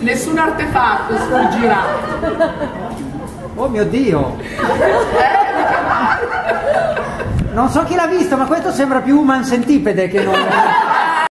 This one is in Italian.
Nessun artefatto sfuggirà. Oh mio Dio! Eh, non so chi l'ha visto, ma questo sembra più Human Centipede che non...